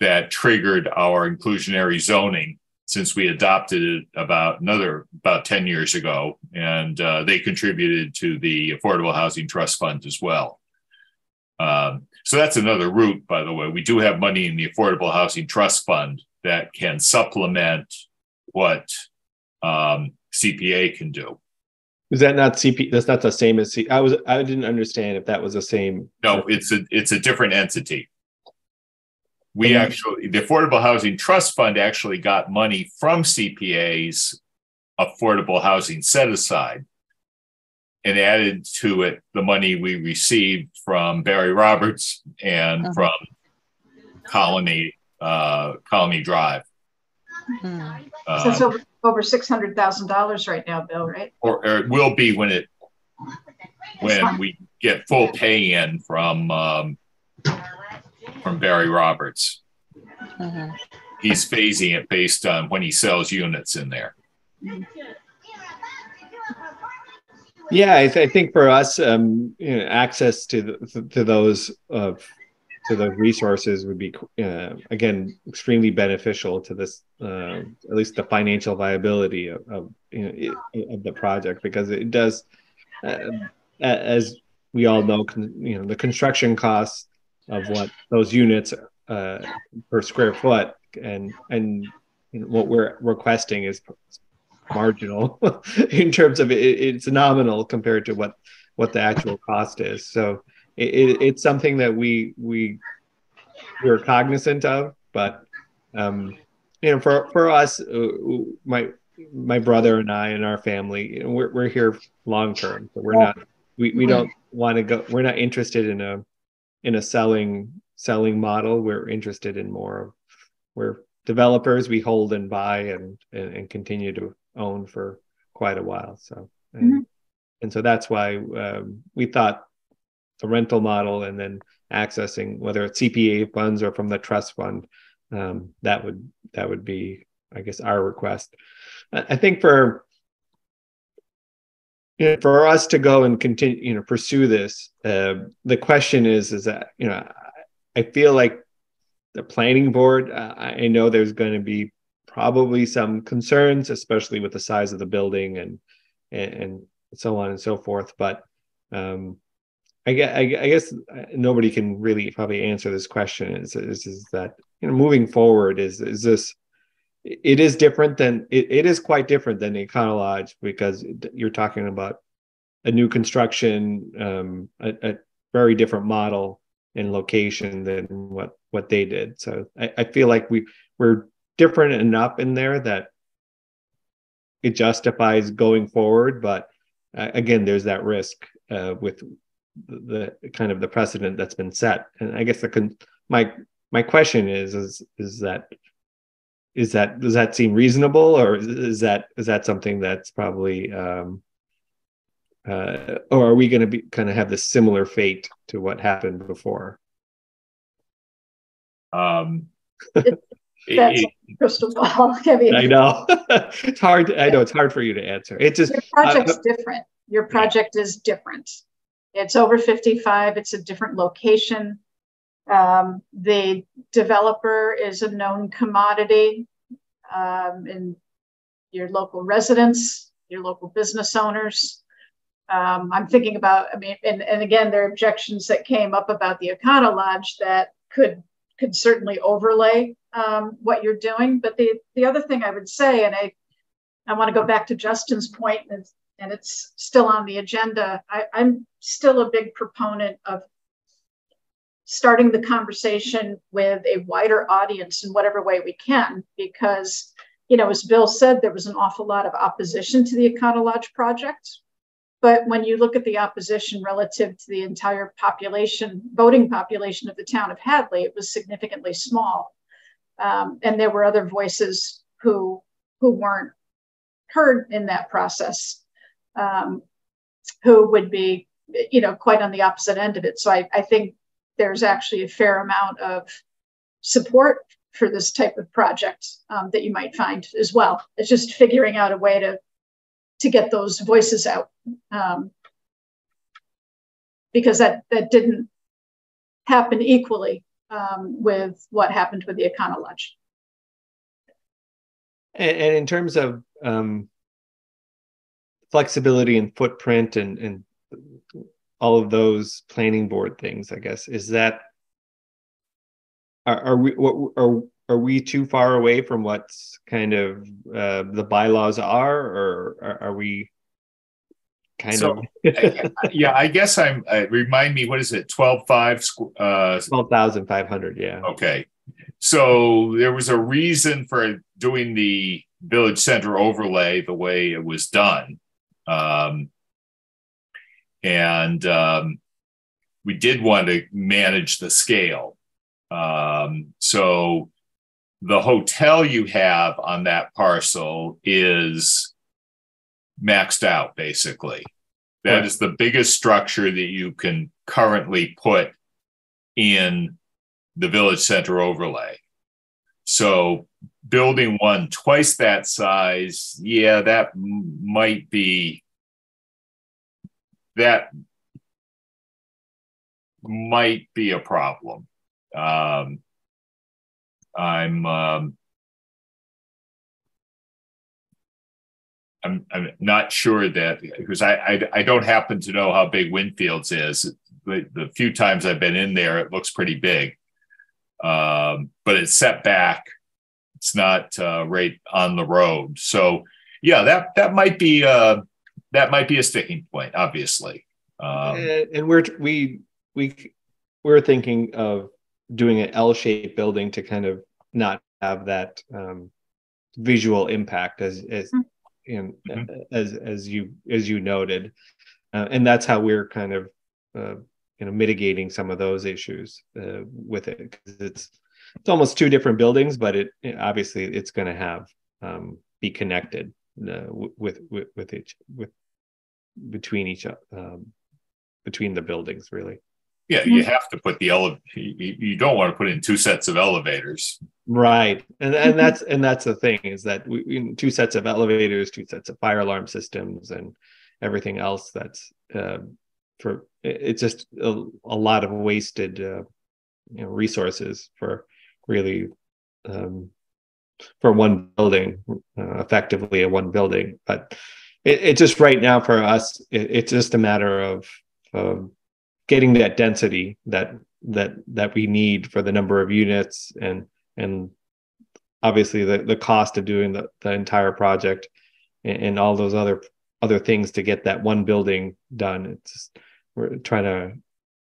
S2: that triggered our inclusionary zoning since we adopted it about another about 10 years ago. And uh, they contributed to the affordable housing trust fund as well. Um, so that's another route by the way. We do have money in the affordable housing trust fund that can supplement what um, cpa can do
S3: Is that not CP? That's not the same as C. I was. I didn't understand if that was the same.
S2: No, it's a it's a different entity. We actually, the Affordable Housing Trust Fund actually got money from CPA's affordable housing set aside and added to it the money we received from Barry Roberts and uh-huh. from Colony uh, Colony Drive.
S1: Uh, so it's over, over six hundred thousand dollars right now, Bill. Right?
S2: Or, or, it will be when it when we get full pay in from um, from Barry Roberts. Mm-hmm. He's phasing it based on when he sells units in there.
S3: Yeah, I, th- I think for us, um, you know, access to the, to those uh, to the resources would be uh, again extremely beneficial to this, uh, at least the financial viability of, of you know of the project because it does, uh, as we all know, con- you know the construction costs of what those units uh, per square foot and and what we're requesting is marginal in terms of it, it's nominal compared to what what the actual cost is. So it, it's something that we we we're cognizant of but um you know for for us uh, my my brother and i and our family you know, we're, we're here long term so we're not we, we don't want to go we're not interested in a in a selling selling model. We're interested in more of we're developers we hold and buy and and, and continue to own for quite a while. So and, mm-hmm. and so that's why um, we thought the rental model and then accessing whether it's CPA funds or from the trust fund um, that would that would be I guess our request. I think for you know, for us to go and continue, you know, pursue this, uh, the question is, is that, you know, I feel like the planning board, uh, I know there's going to be probably some concerns, especially with the size of the building and, and, and so on and so forth. But um, I, guess, I, I guess nobody can really probably answer this question is, is, that, you know, moving forward, is, is this, it is different than it, it is quite different than the Econolodge because you're talking about a new construction, um, a, a, very different model and location than what what they did. So I, I feel like we we're different enough in there that it justifies going forward. But uh, again, there's that risk uh, with the, the, kind of the precedent that's been set. And I guess the con- my my question is is is that is that does that seem reasonable or is that is that something that's probably um, uh, or are we going to be kind of have the similar fate to what happened before?
S2: Um
S1: that's crystal ball. I
S3: know. It's hard i know it's hard for you to answer. It just
S1: your project's uh, different. Your project yeah. is different it's over 55 it's a different location um, the developer is a known commodity um, in your local residents, your local business owners. Um, I'm thinking about, I mean, and, and again, there are objections that came up about the Econo Lodge that could could certainly overlay um, what you're doing. But the the other thing I would say, and I I want to go back to Justin's point, and it's still on the agenda. I, I'm still a big proponent of starting the conversation with a wider audience in whatever way we can because you know as bill said there was an awful lot of opposition to the Econolodge project. But when you look at the opposition relative to the entire population voting population of the town of hadley it was significantly small. Um, and there were other voices who who weren't heard in that process um, who would be you know quite on the opposite end of it so I, I think there's actually a fair amount of support for this type of project um, that you might find as well. It's just figuring out a way to to get those voices out um, because that that didn't happen equally um, with what happened with the Econo Lodge.
S3: And, and in terms of um, flexibility and footprint and, and all of those planning board things i guess is that are, are we what are are we too far away from what's kind of uh, the bylaws are or are, are we kind
S2: So,
S3: of
S2: yeah, I guess I'm. Uh, remind me, what is it? Twelve five. Uh,
S3: twelve thousand five hundred. Yeah.
S2: okay. So there was a reason for doing the village center overlay the way it was done, um, and um, we did want to manage the scale. Um, so the hotel you have on that parcel is maxed out basically. That
S3: Right.
S2: is the biggest structure that you can currently put in the village center overlay. So building one twice that size, yeah, that m- might be that might be a problem. Um, I'm um, I'm I'm not sure that because I, I I don't happen to know how big Winfields is. The, the few times I've been in there, it looks pretty big, um, but it's set back. It's not uh, right on the road. So yeah, that that might be uh, that might be a sticking point. Obviously, um,
S3: and, and we're we we we're thinking of doing an L-shaped building to kind of not have that um, visual impact as as in,
S2: Mhm.
S3: as as you as you noted, uh, and that's how we're kind of uh, you know mitigating some of those issues uh, with it because it's it's almost two different buildings, but it, it- obviously it's going to have um, be connected uh, with with with each with between each um, between the buildings really.
S2: yeah, you have to put the ele- you, don't want to put in two sets of elevators.
S3: Right, and and that's and that's the thing is that we, we two sets of elevators, two sets of fire alarm systems, and everything else. That's uh, for it's just a, a lot of wasted uh, you know resources for really um, for one building, uh, effectively a one building. But it, it just right now for us, it, it's just a matter of getting that density that that that we need for the number of units and and obviously the, the cost of doing the, the entire project and, and all those other other things to get that one building done it's just, we're trying to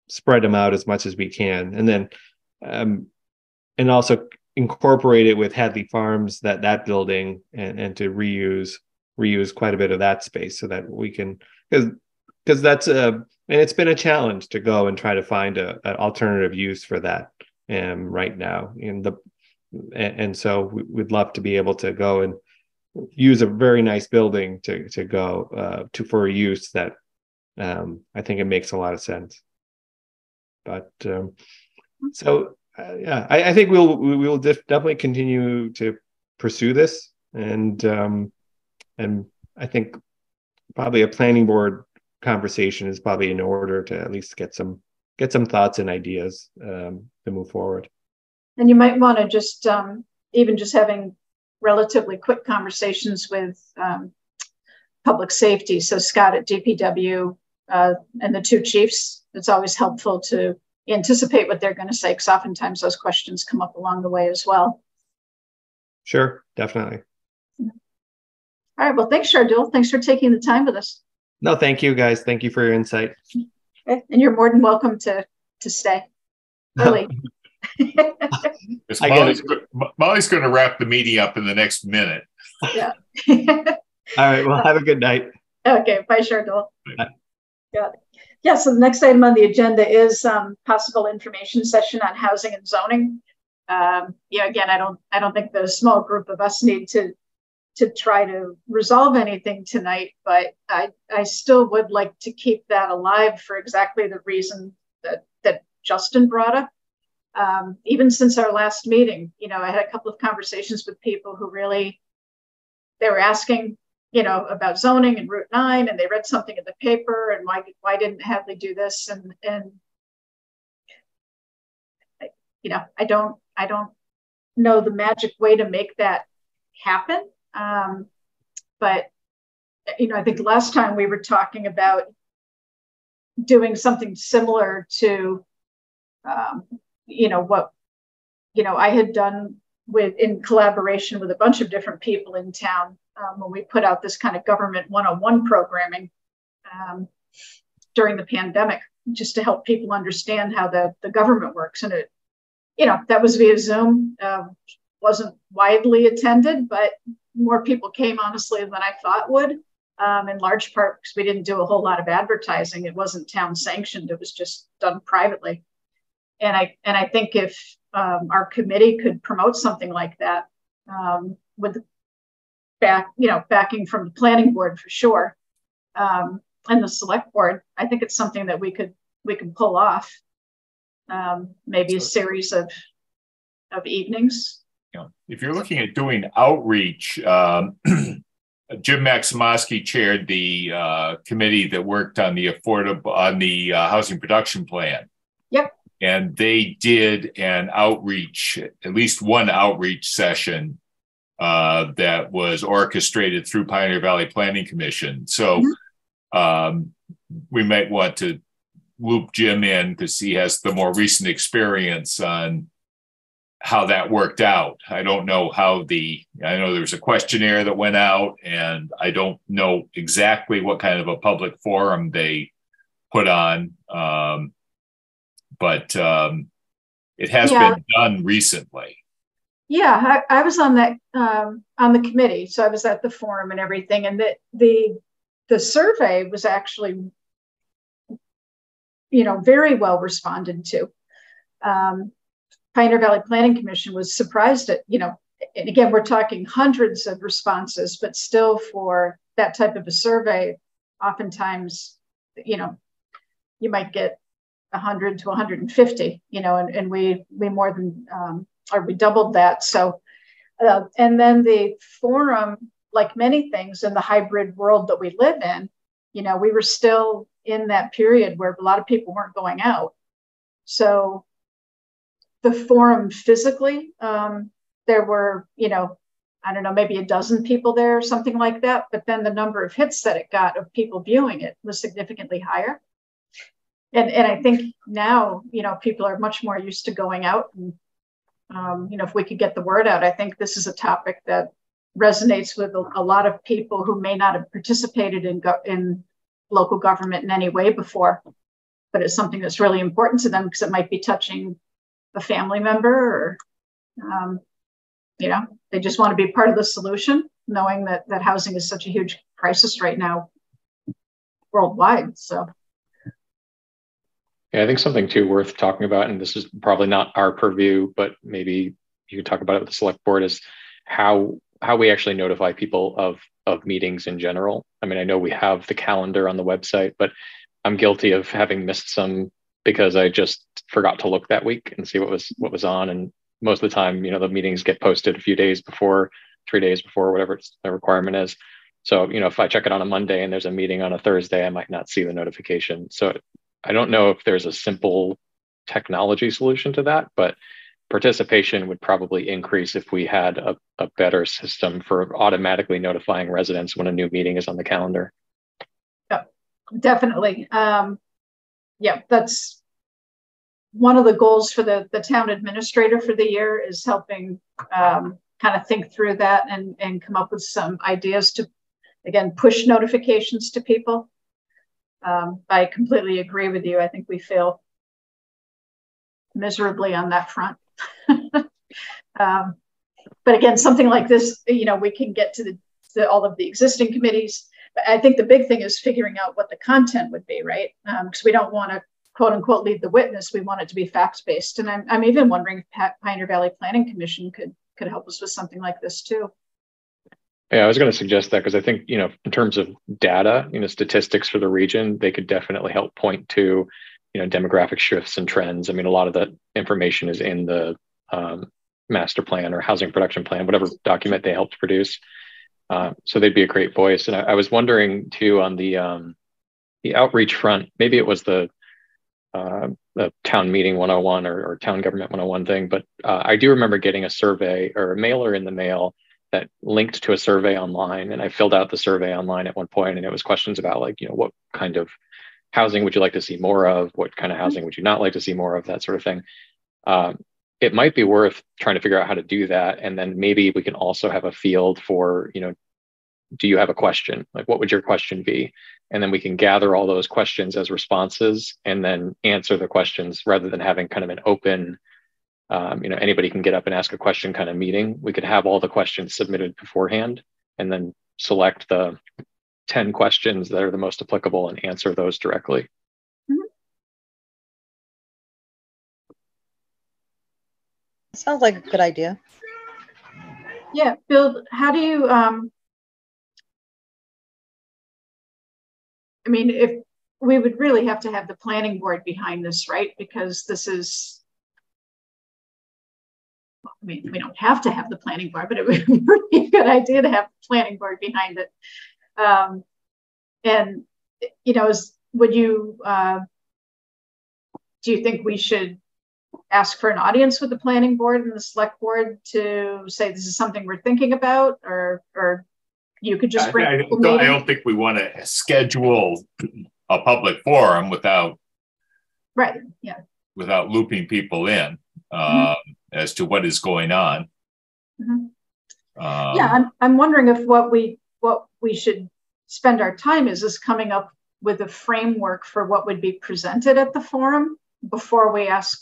S3: spread them out as much as we can and then um and also incorporate it with hadley farms that that building and and to reuse reuse quite a bit of that space so that we can because because that's a and it's been a challenge to go and try to find a, an alternative use for that um, right now in the and, and so we, we'd love to be able to go and use a very nice building to to go uh, to for a use that um, I think it makes a lot of sense. But um, so uh, yeah, I, I think we'll we will def- definitely continue to pursue this, and um, and I think probably a planning board conversation is probably in order to at least get some get some thoughts and ideas um, to move forward.
S1: And you might want to just um, even just having relatively quick conversations with um, public safety. So Scott at DPW uh, and the two chiefs. It's always helpful to anticipate what they're going to say because oftentimes those questions come up along the way as well.
S3: Sure, definitely.
S1: All right. Well, thanks, Shardul. Thanks for taking the time with us.
S3: No, thank you guys. Thank you for your insight.
S1: Okay. And you're more than welcome to to stay early.
S2: Because
S3: I get
S2: Molly's, Molly's going to wrap the meeting up in the next minute.
S1: yeah.
S3: All right. Well, have a good night.
S1: Okay, bye, Shardul.
S3: Bye.
S1: Got it. Yeah, so the next item on the agenda is um, possible information session on housing and zoning. Um, yeah, again, I don't, I don't think the small group of us need to to try to resolve anything tonight, but I, I still would like to keep that alive for exactly the reason that that Justin brought up. Um, even since our last meeting, you know, I had a couple of conversations with people who really they were asking you know, about zoning and Route 9, and they read something in the paper, and why why didn't Hadley do this? And and you know, I don't I don't know the magic way to make that happen. Um, but you know, I think last time we were talking about doing something similar to, um, you know, what you know I had done with in collaboration with a bunch of different people in town um, when we put out this kind of government one-on-one programming um, during the pandemic, just to help people understand how the, the government works. And it, you know, that was via Zoom. Um, wasn't widely attended, but more people came honestly than I thought would. Um, in large part because we didn't do a whole lot of advertising. It wasn't town sanctioned. It was just done privately. And I and I think if um, our committee could promote something like that um, with back, you know, backing from the planning board for sure, um, and the select board, I think it's something that we could we could pull off. Um, maybe a series of of evenings.
S2: If you're looking at doing outreach, um, Jim Maximowski chaired the uh, committee that worked on the affordable on the uh, housing production plan.
S1: Yep.
S2: And they did an outreach, at least one outreach session uh, that was orchestrated through Pioneer Valley Planning Commission. So mm-hmm. um, we might want to loop Jim in because he has the more recent experience on how that worked out. I don't know how the, I know there was a questionnaire that went out, and I don't know exactly what kind of a public forum they put on. Um, but um, it has yeah. been done recently.
S1: Yeah, I, I was on that um, on the committee, so I was at the forum and everything, and the the the survey was actually, you know, very well responded to. Um, Pioneer Valley Planning Commission was surprised at, you know, and again, we're talking hundreds of responses, but still for that type of a survey, oftentimes, you know, you might get 100 to 150, you know, and, and we we more than um, or we doubled that. So, uh, and then the forum, like many things in the hybrid world that we live in, you know, we were still in that period where a lot of people weren't going out. So the forum physically, um, there were, you know, I don't know, maybe a dozen people there or something like that. But then the number of hits that it got of people viewing it was significantly higher. And, and I think now, you know, people are much more used to going out. And, um, you know, if we could get the word out, I think this is a topic that resonates with a, a lot of people who may not have participated in, go- in local government in any way before. But it's something that's really important to them because it might be touching a family member or um, you know they just want to be part of the solution knowing that that housing is such a huge crisis right now worldwide so
S4: yeah i think something too worth talking about and this is probably not our purview but maybe you could talk about it with the select board is how how we actually notify people of of meetings in general i mean i know we have the calendar on the website but i'm guilty of having missed some because I just forgot to look that week and see what was what was on. And most of the time, you know, the meetings get posted a few days before, three days before, whatever the requirement is. So, you know, if I check it on a Monday and there's a meeting on a Thursday, I might not see the notification. So I don't know if there's a simple technology solution to that, but participation would probably increase if we had a, a better system for automatically notifying residents when a new meeting is on the calendar.
S1: Yeah, definitely. Um, yeah, that's one of the goals for the, the town administrator for the year is helping um, kind of think through that and, and come up with some ideas to, again, push notifications to people. Um, I completely agree with you. I think we fail miserably on that front. um, but again, something like this, you know, we can get to, the, to all of the existing committees But I think the big thing is figuring out what the content would be, right? Because um, we don't want to quote unquote lead the witness. We want it to be facts based. And I'm, I'm even wondering if Pioneer Valley Planning Commission could could help us with something like this too.
S4: Yeah, I was going to suggest that because I think you know, in terms of data, you know, statistics for the region, they could definitely help point to, you know, demographic shifts and trends. I mean, a lot of that information is in the um, master plan or housing production plan, whatever document they helped produce. Uh, so they'd be a great voice. And I, I was wondering too on the um, the outreach front, maybe it was the uh, the town meeting 101 or, or, town government 101 thing, but uh, I do remember getting a survey or a mailer in the mail that linked to a survey online. And I filled out the survey online at one point, and it was questions about like, you know, what kind of housing would you like to see more of? What kind of housing would you not like to see more of? That sort of thing. Um, it might be worth trying to figure out how to do that and then maybe we can also have a field for you know do you have a question? Like, what would your question be? And then we can gather all those questions as responses and then answer the questions rather than having kind of an open, um, you know, anybody can get up and ask a question kind of meeting. We could have all the questions submitted beforehand and then select the 10 questions that are the most applicable and answer those directly. Mm-hmm.
S5: Sounds like a good idea.
S1: Yeah, Bill, how do you um, I mean, if we would really have to have the planning board behind this, right? Because this is, I mean, we don't have to have the planning board, but it would be a good idea to have the planning board behind it. Um, and, you know, is, would you, uh, do you think we should ask for an audience with the planning board and the select board to say this is something we're thinking about or, or you could just bring. I, I,
S2: don't, I don't think we want to schedule a public forum without.
S1: Right. Yeah.
S2: Without looping people in mm-hmm. Um, as to what is going on.
S1: Mm-hmm. Um, yeah, I'm, I'm wondering if what we what we should spend our time is is coming up with a framework for what would be presented at the forum before we ask.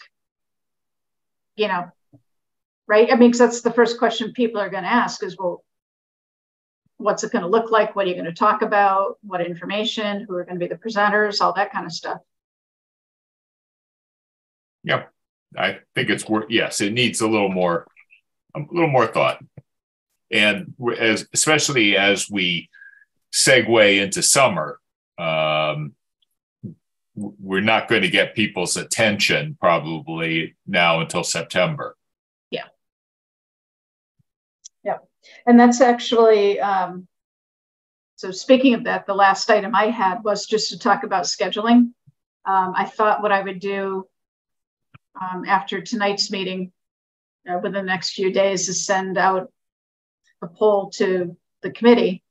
S1: You know, right? I mean, because that's the first question people are going to ask is, well, what's it going to look like? What are you going to talk about? What information? Who are going to be the presenters? All that kind of stuff.
S2: Yep. I think it's worth, yes, it needs a little more, a little more thought. And as, especially as we segue into summer, um, we're not going to get people's attention probably now until September. Yeah.
S1: Yeah, and that's actually, um, so speaking of that, the last item I had was just to talk about scheduling. Um, I thought what I would do um, after tonight's meeting uh, within the next few days is send out a poll to the committee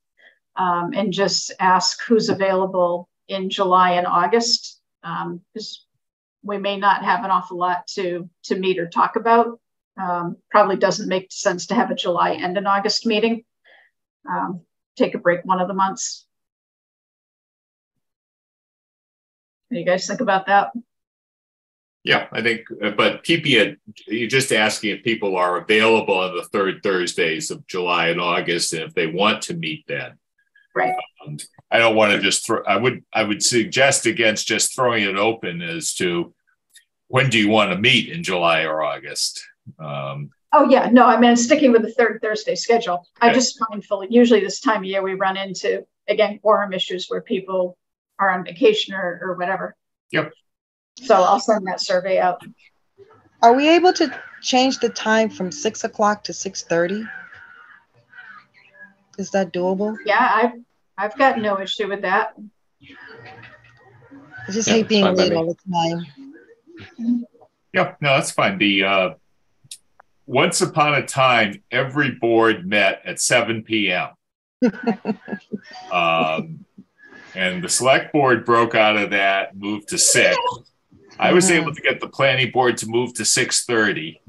S1: um, and just ask who's available in July and August because um, we may not have an awful lot to to meet or talk about um, probably doesn't make sense to have a July and an August meeting. Um, take a break one of the months. What do you guys think about that?
S2: Yeah, I think, uh, but keeping it, you're just asking if people are available on the third Thursdays of July and August, and if they want to meet then.
S1: Right.
S2: Um, I don't want to just throw. I would. I would suggest against just throwing it open as to when do you want to meet in July or August.
S1: Um, oh yeah, no, I mean sticking with the third Thursday schedule. I just mindful. Usually this time of year we run into again quorum issues where people are on vacation or, or whatever.
S2: Yep.
S1: So I'll send that survey out.
S5: Are we able to change the time from six o'clock to six thirty? Is that doable?
S1: Yeah, I've I've got no issue with that.
S5: I just yeah, hate being late all the time.
S2: Yeah, no, that's fine. The uh, once upon a time, every board met at 7 p.m. um, and the select board broke out of that, moved to six. I was able to get the planning board to move to 6:30.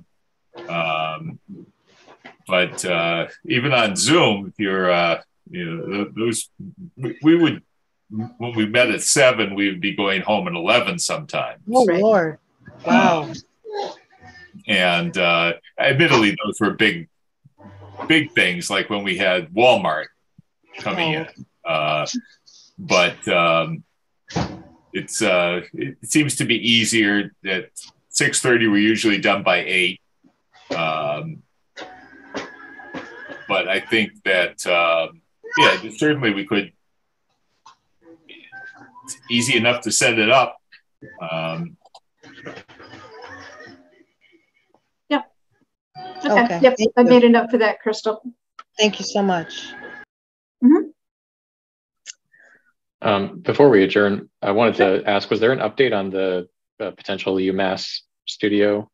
S2: Um, but uh, even on Zoom, if you're, uh, you know, those we, we, would when we met at seven, we would be going home at 11 sometimes.
S5: Oh Lord! Wow.
S2: And uh, admittedly, those were big, big things, like when we had Walmart coming oh. in. Uh, but um, it's uh, it seems to be easier. At six thirty, we're usually done by eight. Um, but I think that um, yeah, certainly we could. It's easy enough to set it up. Um,
S1: Okay. okay. Yep. I made a note for that, Crystal.
S5: Thank you so much.
S4: Mm-hmm. Um, before we adjourn, I wanted to ask: Was there an update on the uh, potential UMass studio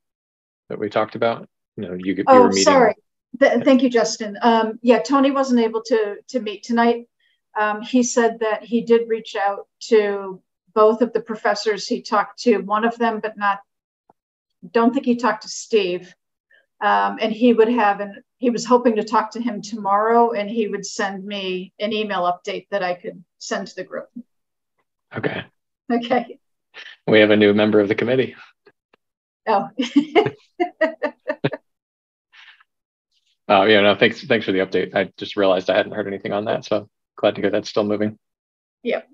S4: that we talked about? You know, you, you
S1: oh, were meeting. sorry. Th- thank you, Justin. Um, yeah, Tony wasn't able to to meet tonight. Um, he said that he did reach out to both of the professors he talked to, one of them, but not. Don't think he talked to Steve um, and he would have an he was hoping to talk to him tomorrow and he would send me an email update that I could send to the group.
S4: Okay.
S1: Okay.
S4: We have a new member of the committee.
S1: Oh.
S4: Uh, yeah, no, thanks. Thanks for the update. I just realized I hadn't heard anything on that, so glad to hear that's still moving.
S1: Yep.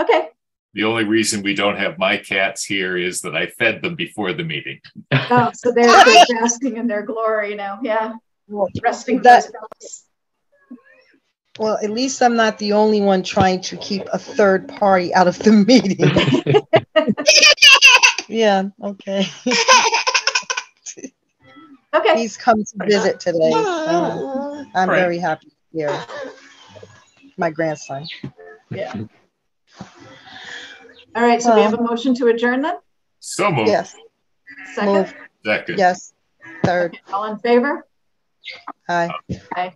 S1: Okay.
S2: The only reason we don't have my cats here is that I fed them before the meeting.
S1: Oh, so they're, they're basking in their glory now. Yeah.
S5: Well,
S1: Resting
S5: That- well, at least I'm not the only one trying to keep a third party out of the meeting. yeah, okay.
S1: Okay.
S5: He's come to visit today. so I'm
S2: Right.
S5: very happy here. My grandson.
S1: Yeah. All right. So we have a motion to adjourn then?
S2: So moved.
S5: Yes,
S1: Second?
S5: move.
S2: Second.
S5: Yes, third.
S1: All in favor?
S5: Hi.
S1: Aye.